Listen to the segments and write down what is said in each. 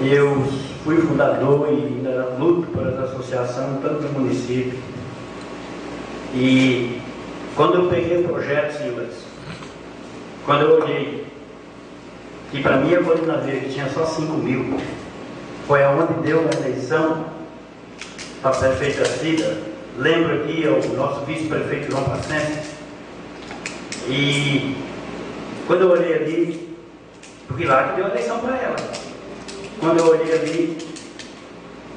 Eu fui fundador e ainda luto por essa associação em tantos municípios. E quando eu peguei o projeto, Silas, quando eu olhei que para mim a Colina Verde tinha só 5 mil, foi aonde deu a eleição para a prefeita Cida, lembro aqui o nosso vice-prefeito João Pacente, e quando eu olhei ali, porque lá que deu a eleição para ela, quando eu olhei ali,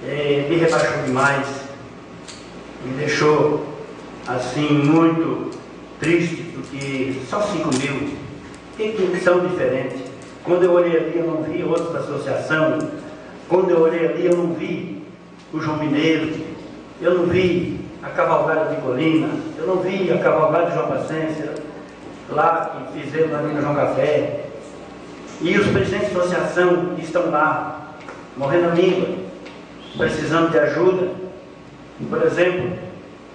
é, me rebaixou demais, me deixou assim muito triste, porque só 5 mil, que, que são diferentes. Quando eu olhei ali, eu não vi outros da associação. Quando eu olhei ali, eu não vi o João Mineiro. Eu não vi a cavalgada de Colina. Eu não vi a cavalgada de João Pacência, lá que fizeram ali no João Café. E os presidentes da associação estão lá, morrendo a língua, precisando de ajuda. Por exemplo,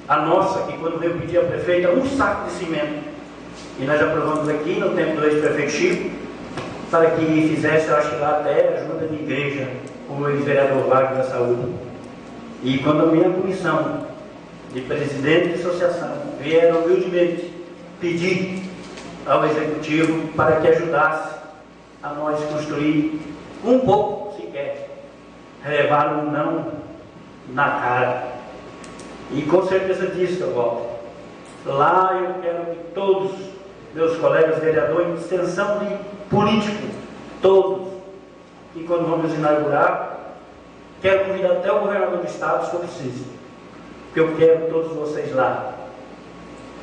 a nossa, que quando veio pedir à prefeita um saco de cimento, e nós aprovamos aqui no tempo do ex-prefeito Chico, para que fizesse, eu acho que lá até ajuda de igreja, o ex-vereador Wagner da Saúde. E quando a minha comissão de presidente de associação vieram humildemente pedir ao executivo para que ajudasse a nós construir um pouco sequer, levar um não na cara. E com certeza disso eu volto. Lá eu quero que todos meus colegas vereadores, extensão de político, todos, e quando vamos inaugurar, quero convidar até o governador do estado, se eu preciso, porque eu quero todos vocês lá.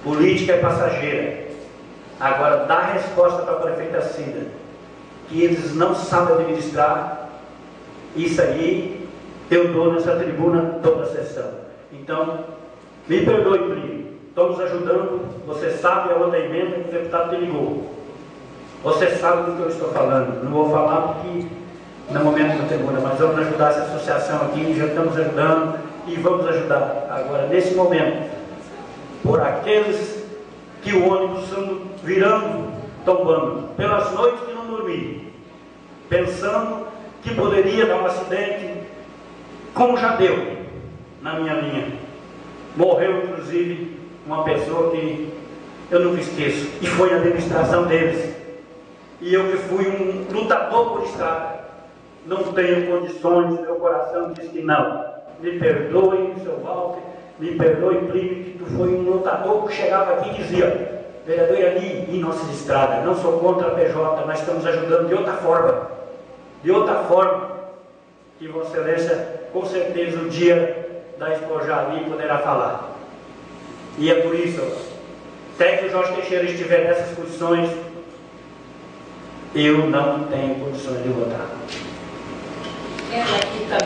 Política é passageira. Agora, dá resposta para a prefeita Cida, que eles não sabem administrar, isso aí eu dou nessa tribuna toda a sessão. Então, me perdoe, primo estamos ajudando, você sabe a outra emenda que o deputado te ligou. Você sabe do que eu estou falando. Não vou falar porque no momento da tribuna, mas vamos ajudar essa associação aqui, já estamos ajudando e vamos ajudar. Agora, nesse momento, por aqueles que o ônibus estão virando, tombando, pelas noites que não dormi, pensando que poderia dar um acidente, como já deu na minha linha. Morreu, inclusive, uma pessoa que eu nunca esqueço, e foi na administração deles. E eu que fui um lutador por estrada, não tenho condições, meu coração diz que não. Me perdoe, seu Walter, me perdoe, primo, que tu foi um lutador que chegava aqui e dizia, vereador ali em nossas estradas, não sou contra a PJ, nós estamos ajudando de outra forma, de outra forma, que Vossa Excelência, com certeza, o dia da ali poderá falar. E é por isso, até que o Jorge Teixeira estiver nessas condições, eu não tenho condições de votar.